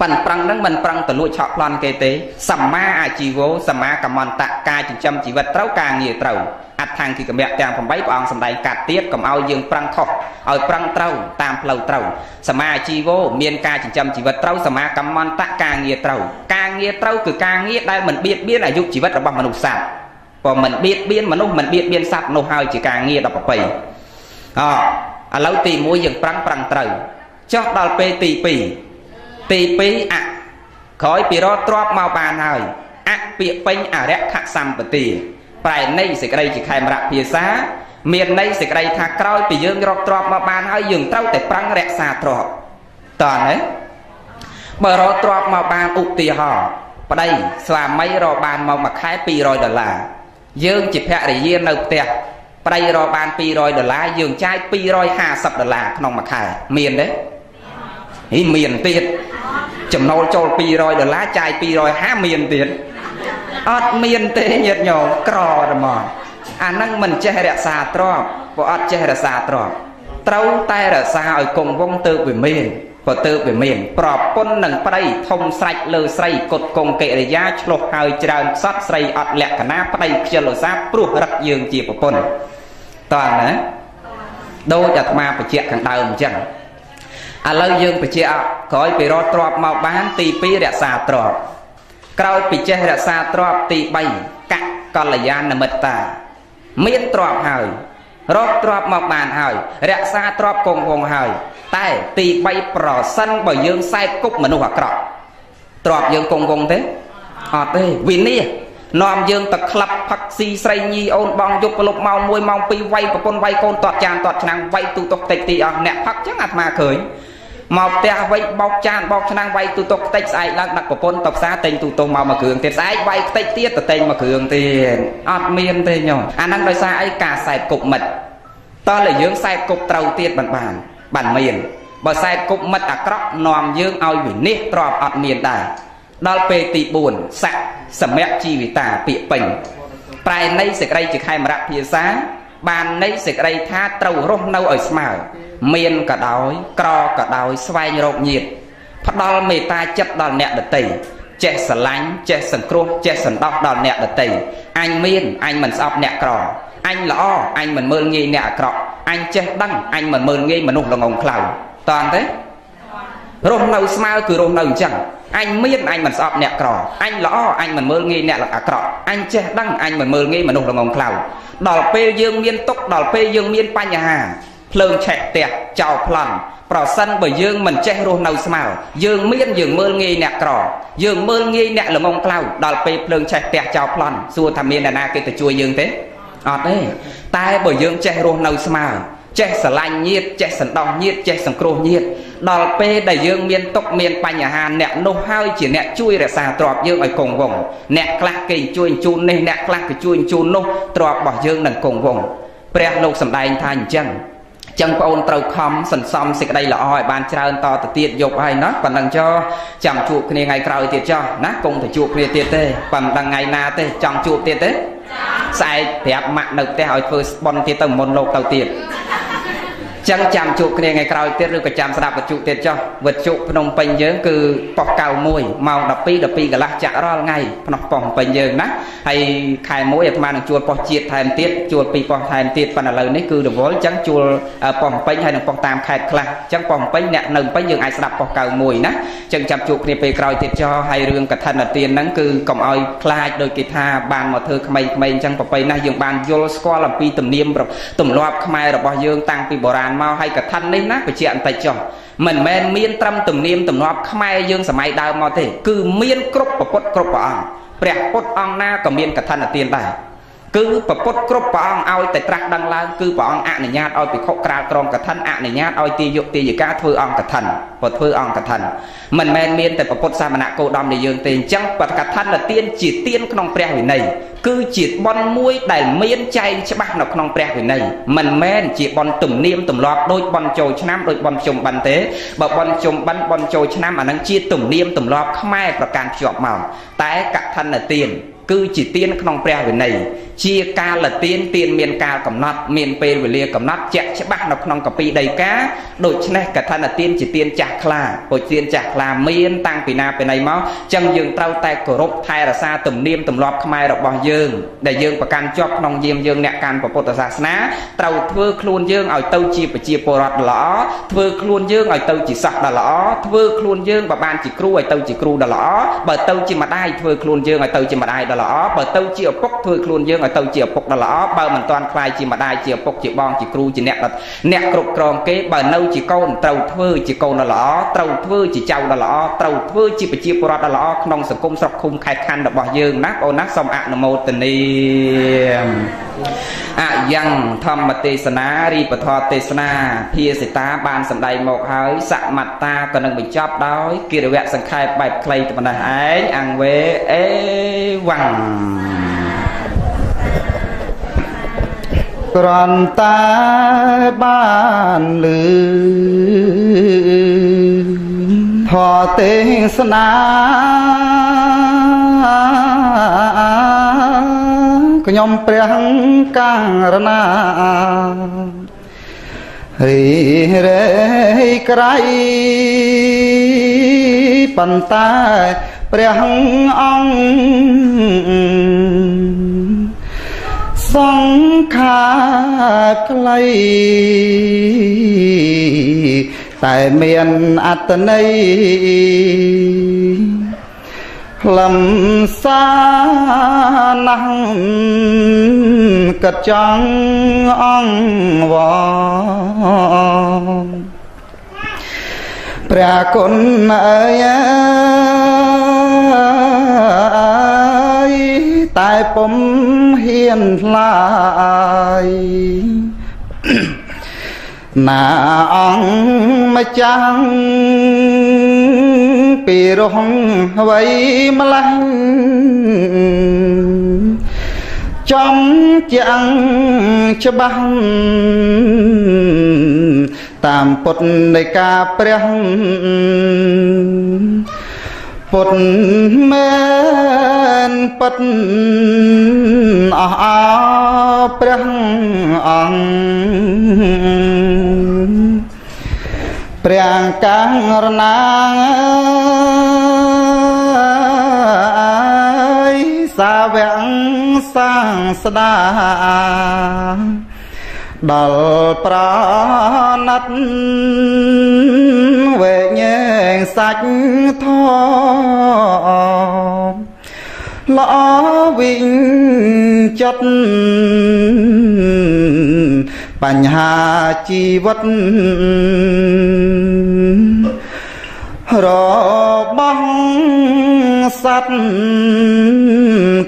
ប៉ិនប្រឹងហ្នឹងមិនប្រឹងទៅលួចឆក់ប្លន់គេទេសម្មាអាជីវោសម្មាកម្មន្តៈការចិញ្ចឹមជីវិតត្រូវការងារត្រូវអដ្ឋាង្គិកមៈទាំង8ព្រះអង្គសម្ដែងកាត់ទៀតកុំឲ្យយើងប្រឹងខុសឲ្យប្រឹងត្រូវតាមផ្លូវត្រូវសមាជីវោមានការចិញ្ចឹមជីវិតត្រូវសមាកម្មន្តៈការងារត្រូវការងារត្រូវគឺការងារដែលមិនបៀតបៀនអាយុជីវិតរបស់មនុស្សសត្វ ព្រោះមិនបៀតបៀនមនុស្សមិនបៀតបៀនសត្វនោះហើយជាការងារដល់ប្រពៃអឥឡូវទី1យើងប្រឹងប្រឹងត្រូវចុះដល់ពេលទី2ទី2អក្រោយពីរត់ទ្របមកបានហើយអពាកពេញអរិខសម្បទាប្រែនៃសេចក្តីជាខេមរៈភាសា មានន័យសេចក្តីថាក្រោយពីយើងរកទ្របមកបានហើយយើងត្រូវតែប្រឹងរក្សាទ្របតើណាបើរកទ្របមកបានឧទាហរណ៍ប្តីស្វាមីរកបានមកមួយខែ200ដុល្លារ យើងជាភរិយានៅផ្ទះប្តីរកបាន200ដុល្លារយើងចាយ250ដុល្លារក្នុងមួយខែមានទេហីមានទៀតចំណូលចូល200ដុល្លារចាយ250មានទៀតអត់មានទេញាតិញោមក្រតែមកអាហ្នឹងមិនចេះរក្សាទ្រព្យព្រោះអត់ចេះរក្សាទ្រព្យត្រូវតែរក្សាឲ្យគង់វង្សទៅវាមាន ក៏ទៅវាមាន ប្រពន្ធនឹងប្តីធំស្រេចលើស្រីគុតគង់កិរិយាឆ្លោះហើយច្រើនសត្វស្រីអត់លក្ខណៈប្តីខ្ជិលឧស្សាហ៍ព្រោះរឹកយើងជាប្រពន្ធតើណាដូចអាត្មាបច្ចៈខាងដើមអញ្ចឹងឥឡូវយើងបជាក្រោយពីរត់ទ្របមកបាន ទី2រក្សាទ្របក្រោយពីចេះរក្សាទ្របទី3កកល្យាណមិត្តា មានទ្របហើយ រកទ្របមកបានហើយ រក្សាទ្របគង់វងហើយ តែទី3ប្រសិនបើយើងសែកគប់មនុស្សអាក្រក់ទ្របយើងគង់វងទេអត់ទេវិនិច្ឆ័យនាំយើងទៅក្លាប់ផឹកស៊ីស្រីញីអូនបងយប់ប្រលប់ម៉ោង1ម៉ោង2វាយប្រពន្ធវាយកូនតតចានតតឆ្នាំងវាយទូទុកតិចទីអស់អ្នកផឹកចឹងអាត្មាឃើញ មកផ្ទះវិញបោកចានបោកឆ្នាំងវាយទូទុកខ្ទេចស្អែកឡើងដាក់ប្រពន្ធទៅផ្សារទិញទូទុកមកមួយគ្រឿងទៀតស្អែកវាយខ្ទេចទៀតទៅទិញមួយគ្រឿងទៀតអត់មានទេញោមអាហ្នឹងដោយសារអីការសែបគប់មិត្តតើលើយើងសែបគប់ត្រូវទៀតមិនបានបានមានបើសែបគប់មិត្តអាក្រក់នាំយើងឲ្យវិនិច្ឆ័យទ្របអត់មានដែរដល់ពេលទី4ស័កសមៈជីវិតាពាក្យពេញប្រែនៃសេចក្តីជាខេមរៈភាសាបាននៃសេចក្តីថាត្រូវរស់នៅឲ្យស្មើ មានក៏ដោយក្រក៏ដោយស្វែងរកញាតផ្ដល់មេត្តាចិត្តដល់អ្នកដតីចេះស្រឡាញ់ចេះសង្គ្រោះចេះសន្តោសដល់អ្នកដតីអញមានអញមិនស្អប់អ្នកក្រអញល្អអញមិនមើលងាយអ្នកអាក្រក់អញចេះដឹងអញមិនមើលងាយមនុស្សល្ងងខ្លៅតើទេរស់នៅស្មើគឺរស់នៅអញ្ចឹងអញមានអញមិនស្អប់អ្នកក្រអញល្អអញមិនមើលងាយអ្នកអាក្រក់អញចេះដឹងអញមិនមើលងាយមនុស្សល្ងងខ្លៅដល់ពេលយើងមានទុកដល់ពេលយើងមានបញ្ហា ភ្លើងឆេះផ្ទះចោលប្លន់ប្រសិនបើយើងមិនចេះរស់នៅស្មើយើងមានយើងមើលងាយអ្នកក្រយើងមើលងាយអ្នកល្ងងខ្លៅដល់ពេលភ្លើងឆេះផ្ទះចោលប្លន់សួរថាមានអ្នកណាគេទៅជួយយើងទេអត់ទេតែបើយើងចេះរស់នៅស្មើចេះស្រឡាញ់ញាតចេះសន្តោសញាតចេះសង្គ្រោះញាតដល់ពេលដែលយើងមានទុកមានបញ្ហាអ្នកនោះហើយជាអ្នកជួយរក្សាទ្រព្យយើងឲ្យគង់វង្សអ្នកខ្លះគេជួយជូននេះអ្នកខ្លះគេជួយជូននោះទ្រព្យរបស់យើងនឹងគង់វង្សព្រះលោកសម្ដែងថាអញ្ចឹង ចឹងបងអូនត្រូវខំសន្សំសេចក្តីល្អឲ្យបានច្រើនតទៅទៀតយកហើយណាប៉ុណ្ណឹងចុះចាំជួបគ្នាថ្ងៃក្រោយទៀតចុះណាគង់ទៅជួបគ្នាទៀតទេប៉ុន្តែថ្ងៃណាទេចង់ជួបទៀតទេស្អែកប្រាប់ម៉ាក់នៅផ្ទះឲ្យធ្វើស្បន់ទៀតទៅមុនលោកទៅទៀត ចឹងចាំជួបគ្នាថ្ងៃក្រោយទៀតឬក៏ចាំស្ដាប់វិទ្យុទៀតចុះវិទ្យុភ្នំពេញយើងគឺប៉ុស91ម៉ោង12 12កន្លះចាក់រាល់ថ្ងៃភ្នោះប៉ុសភ្នំពេញយើងណាហើយខែមួយអាត្មានឹងជួលប៉ុសជាតិថែមទៀតជួលពីរប៉ុសថែមទៀតប៉ុន្តែឥឡូវនេះគឺរវល់ចឹងជួលប៉ុសភ្នំពេញហើយនឹងប៉ុសតាមខេត្តខ្លះចឹងប៉ុសភ្នំពេញអ្នកនៅភ្នំពេញយើងអាចស្ដាប់ប៉ុស91ណាចឹងចាំជួបគ្នាពេលក្រោយទៀតចុះហើយរឿងកថានទានហ្នឹងគឺកុំឲ្យខ្លាចដោយគេថាបានមកធ្វើក្មេងៗចឹងប្រពៃណាស់យើងបានយល់ស្គាល់អំពីទំនៀមទម្លាប់ខ្មែររបស់យើងតាំងពីបុរាណមកហើយកថានេះណាបញ្ជាក់បន្តិចចុះមិនមែនមានត្រឹមទំនៀមទម្លាប់ខ្មែរយើងសម័យដើមមកទេ គឺមានគ្រប់ប្រពុតគ្រប់ព្រះអង្គព្រះពុទ្ធអង្គណាក៏មានកថានទានដែរ គឺប្រពុតគ្រប់ព្រះអង្គឲ្យតែត្រាស់ដឹងឡើងគឺព្រះអង្គអនុញ្ញាតឲ្យភិក្ខុក្រាលក្រមកថាអនុញ្ញាតឲ្យទាយុទាយិកាធ្វើអង្គកថាបើធ្វើអង្គកថាមិនមែនមានតែប្រពុតសាមណៈគោដំនៃយើងទេអញ្ចឹងបតកថានទានជាទានក្នុងព្រះវិន័យគឺជាបនមួយដែលមានចែងច្បាស់នៅក្នុងព្រះវិន័យមិនមែនជាបនទំនៀមទម្លាប់ដូចបនចូលឆ្នាំដូចបនជុំបិណ្ឌទេបើបនជុំបិណ្ឌបនចូលឆ្នាំអានឹងជាទំនៀមទម្លាប់ខ្មែរប្រកាន់ភ្ជាប់មកតែកថានទាន គឺជាទានក្នុងព្រះវិន័យជាកាលទានទានមានកាលកំណត់មានពេលវេលាកំណត់ជាក់ច្បាស់នៅក្នុងកពីដីកាដូច្នេះកថានទានជាទានចាស់ខ្លាពុជទានចាស់ខ្លាមានតាំងពីណាពីណីមកចឹងយើងត្រូវតែគោរពថែរក្សាទំនៀមទម្លាប់ខ្មែររបស់យើងដែលយើងប្រកាន់ជាប់ក្នុងយាមយើងអ្នកកាន់ពុទ្ធសាសនាត្រូវធ្វើខ្លួនយើងឲ្យទៅជាប្រជាពលរដ្ឋល្អធ្វើខ្លួនយើងឲ្យទៅជាសិស្សដ៏ល្អធ្វើខ្លួនយើងបើបានជាគ្រូឲ្យទៅជាគ្រូដ៏ល្អបើទៅជាម្ដាយធ្វើខ្លួនយើងឲ្យទៅជាម្ដាយដ៏ល្អបើទៅជាឪពុកធ្វើខ្លួនយើងឲ្យទៅជាឪពុកដ៏ល្អបើមិនទាន់ខ្លាយជាម្ដាយជាឪពុកជាបងជាគ្រូជាអ្នកអ្នកគ្រប់គ្រងគេបើនៅជាកូនត្រូវធ្វើជាកូនដ៏ល្អត្រូវធ្វើជាចៅដ៏ល្អត្រូវធ្វើជាប្រជាពលរដ្ឋដ៏ល្អក្នុងសង្គមស្រុកឃុំខេត្តខណ្ឌរបស់យើងណាបងណាសូមអនុមោទនាអយ៉ាងធម្មទេសនារីពធទេសនាភាសិតាបានសម្ដែងមកហើយសមត្តាក៏នឹងបញ្ចប់ដោយគិរវៈសង្ខេបបែបខ្លីតែប៉ុណ្ណេះឯងអង្គវេអេវ៉ាំងគ្រាន់តែបានលឺធម៌ទេសនាខ្ញុំព្រះករណារីរេក្រៃ ប៉ុន្តែព្រះអង្គសង្ខារខ្លីតែមានអត្តន័យខ្លឹមសារណាស់កត់ចង់អង្វរ ព្រះគុណអើយតែពុំហ៊ានថ្លាយណាអង្គម្ចាស់ពីរងអ្វីម្លេះចំចាំងច្បាស់ តាមពុទ្ធនៃការព្រះពុតមែនពិតអស់អោព្រះអង្គព្រះកាំងរណាសាវកសាងស្ដា ដល់ប្រណិតវេញែងសាច់ធមល្អវិញចិត្តបញ្ហាជីវិតរបស់ សត្វ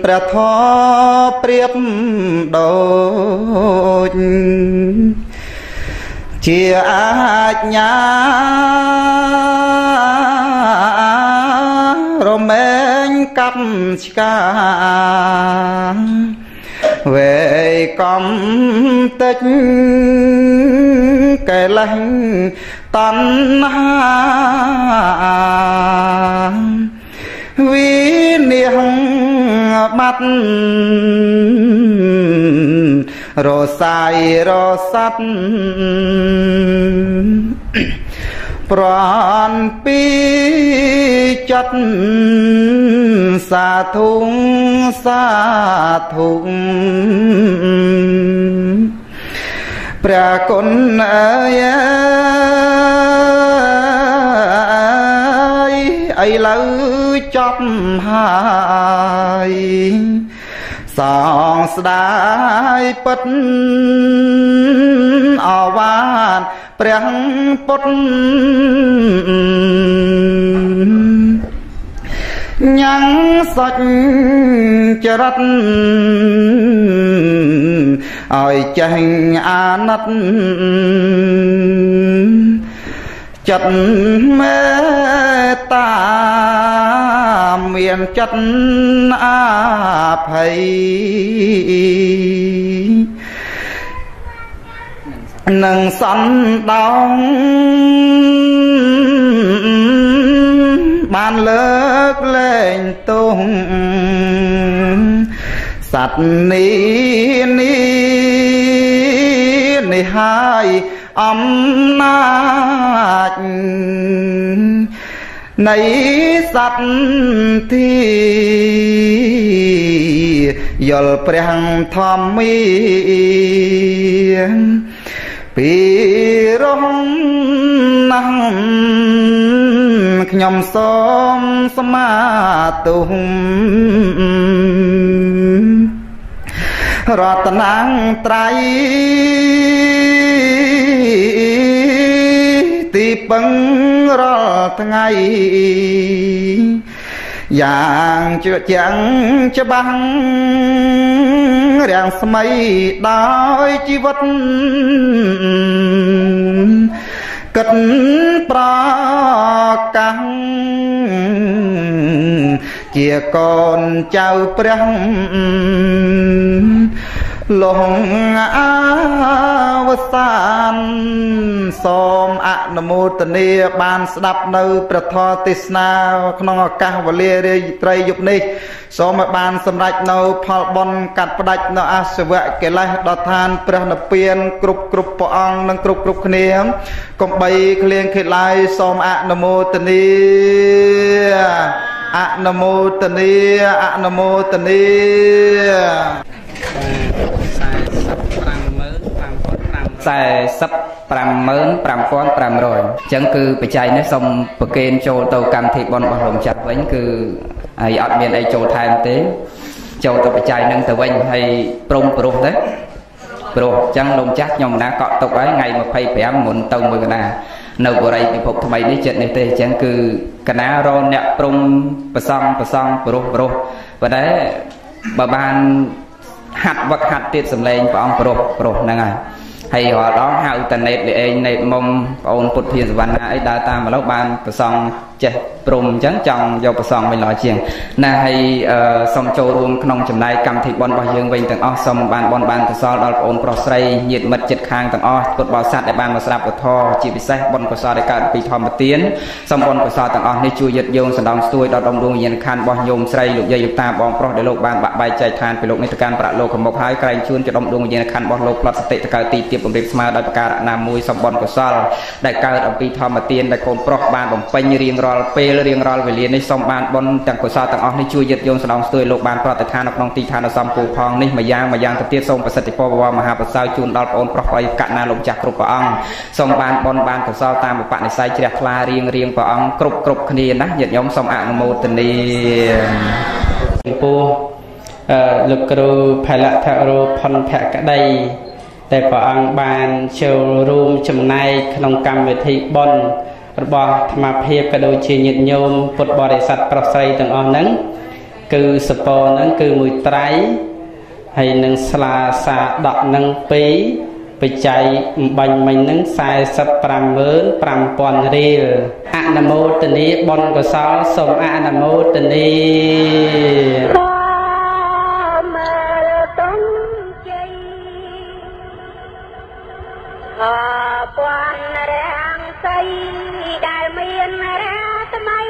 ព្រះធម៌ប្រៀបដូចជាអាចញារមែងកាប់ឆ្កាវេកំតិចកែលេះតណ្ហា វិនិហបាត់រសាយរស័តប្រន់ពីចិត្តសាធុសាធុព្រះគុណអើយ ឥឡូវចប់ហើយសងស្ដាយពិតអវានព្រះពុទ្ធញ៉ាំងសុចចរិតឲ្យចេះអាណិត ចិត្តមេត្តាមានចិត្តអាភ័យនឹងសណ្ដោងបានលើកលែងទងសត្វនេះនេះនេះហើយ អំណាចនៃសត្វទីយល់ព្រះធម្មីពីរំណាស់ខ្ញុំសូមស្មាទុំរតនាងត្រៃ ទីពឹងរាល់ថ្ងៃយ៉ាងជឿជាក់ច្បាស់រាំងស្មៃដោយជីវិតគិតប្រកាសជាកូនចៅព្រះ លងអាវសានសូមអនុមោទនាបានស្ដាប់នៅព្រះធម៌ទេសនាក្នុងឱកាសវេលារាត្រីយប់នេះសូមឲ្យបានសម្រេចនៅផលបុណ្យកាត់ផ្ដាច់នៅអសវៈកិលេសដល់ឋានព្រះនិព្វានគ្រប់គ្រប់ព្រះអង្គនិងគ្រប់គ្រប់គ្នាកុំបីក្លៀងខិតឡើយសូមអនុមោទនាអនុមោទនាអនុមោទនា 45500អញ្ចឹងគឺបច្ច័យនេះសូមប្រគេនចូលទៅកម្មវិធីបុណ្យរបស់លោកចាត់វិញគឺហើយអត់មានអីចូលថែមទេ ចូលទៅបច្ច័យនឹងទៅវិញហើយព្រមព្រោះទេព្រោះអញ្ចឹងលោកចាស់ខ្ញុំណាកក់ទុកហើយថ្ងៃ25មុនទៅមួយកណានៅបរិយពិភពថ្មីនេះចិត្តនេះទេអញ្ចឹងគឺកណារអ្នកព្រំប្រសងប្រសងព្រោះព្រោះប៉ុន្តែបើបានហាត់វឹកហាត់ទៀតសម្លេងព្រះអង្គព្រោះព្រោះហ្នឹងហើយ ហើយរាល់ដងហៅតណេតលីអេងណេតមុំបងអូនពុទ្ធធានសវណ្ណាអីដើរតាមមកបានប្រសង ចេះព្រមអញ្ចឹងចង់យកប្រសងវិញល្អជាង ណាហើយសូមចូលរួមក្នុងចំណែកកម្មវិធីបន់របស់យើងវិញទាំងអស់សូមបានបន់បានកុសលដល់បងអូនប្រុសស្រីញាតិមិត្តជិតខាងទាំងអស់ពុទ្ធបរិស័ទដែលបានមកស្ដាប់ពធជាពិសេសបន់កុសលដែលកើតពីធម្មទានសូមបន់កុសលទាំងអស់នេះជួយយឹតយោងសណ្ដោងស្ទួយដល់ដំដួងវិញ្ញាណខណ្ឌរបស់ញោមស្រីលោកយាយលោកតាបងប្រុសដែលលោកបានបាក់បែកចែកឋានពីលោកនេះទៅកាន់ប្រាក់លោកកំមុខហើយក្រែងជួនចដំដួងវិញ្ញាណខណ្ឌរបស់លោកផ្លត់សតិទៅកើតទីទៀបពំរៀបស្មើដោយប្រការណាមួយសម្បន់កុសលដែលកើតអំពីធម្មទានដែលកូនប្រុសបានបំពេញរៀងរាល់រាល់ពេលរៀងរាល់វេលានេះសូមបានបុណ្យទាំងកុសលទាំងអស់នេះជួយយឹតយងស្នងស្ទួយលោកបានប្រតិឋាននៅក្នុងទីឋានដ៏សំពូផងនេះមួយយ៉ាងមួយយ៉ាងទៅទៀតសូមប្រសិទ្ធពរបវរមហាប្រសើរជូនដល់បងប្រុសប្រិយកណ្ណាលោកចាស់គ្រប់ព្រះអង្គសូមបានបុណ្យបានកុសលតាមឧបនិស្ស័យជ្រះថ្លារៀងរៀងព្រះអង្គគ្រប់គ្រប់គ្នាណាញាតិញោមសូមអនុមោទនាចំពោះលោកគ្រូផលៈថរោផុនភក្តីតែព្រះអង្គបានចូលរួមចំណែកក្នុងកម្មវិធីបុណ្យ របស់អាត្មាភាពក៏ដូចជាញាតិញោមពុទ្ធបរិស័ទប្រុសស្រីទាំងអស់ហ្នឹងគឺសពរហ្នឹងគឺមួយត្រៃហើយនឹងស្លាសាដកហ្នឹង2បច្ច័យអំបញ្ញមិញហ្នឹង455,000រៀលអនុមោទនីបុណ្យកុសលសូមអនុមោទនី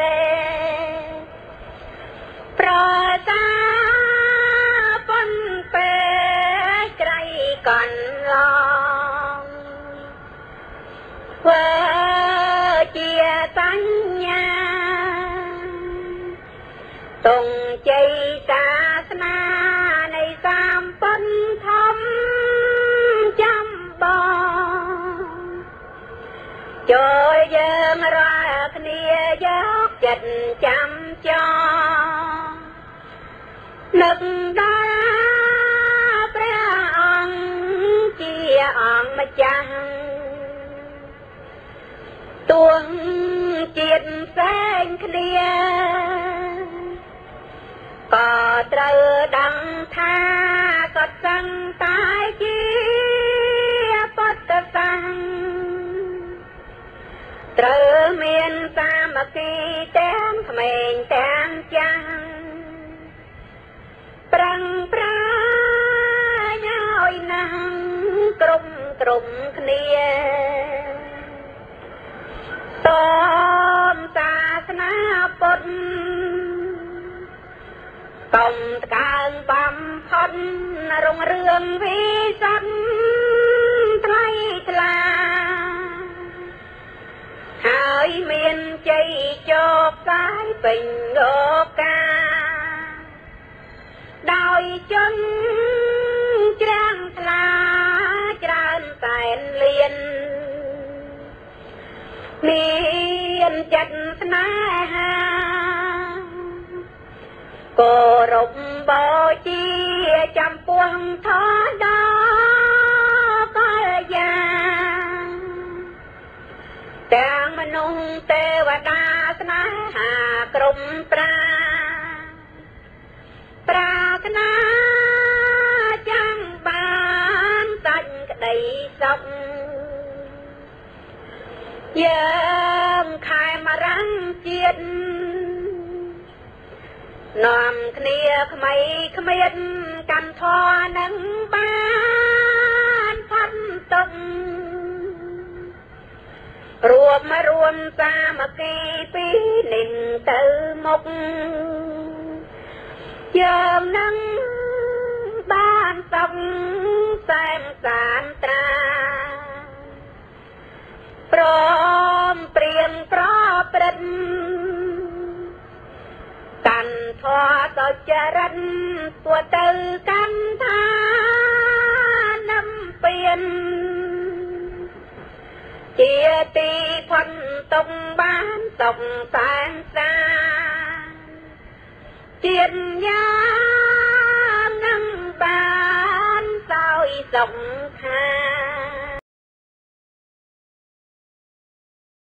រ ផ្សេងគ្នាក៏ត្រូវដឹងថាសត្វសង្ឃតែជាពុទ្ធសង្ឃត្រូវមានសាមគ្គីទាំងក្មេងទាំងចាស់ប្រឹងប្រែងឲ្យណាស់គ្រប់គ្រប់គ្នាតមសាសនា ពុទ្ធកុំតកើងបំផុតរុងរឿងវិសិទ្ធថ្លៃថ្លា ហើយមានជ័យចោកកាយពេញលោកាដោយជន់ច្រាំងថ្លាច្រើនតែនលៀន មានចិត្តស្នេហាគោរពបូជាចំពោះធម៌ទាំងមនុស្សទេវតាស្នេហាក្រុមប្រាប្រាថ្នាចាំបានតាច់ក្តីសុខ យើងខែមរាំងជាតិនាំគ្នាក្មៃក្មៀតកាន់ធរនឹងបានផាត់ទុករួមរួមសាមគ្គីពីនឹងទៅមុខយើងនឹងបានសុខសែមសានត្រា ព្រមព្រៀងប្រព្រឹត្តកាន់ធម៌សុចរិតពួទៅកាន់ថានឹមពៀនជាទីផុតទុកបានសុខសានសាជាតិញានឹងបានសោយសុខខា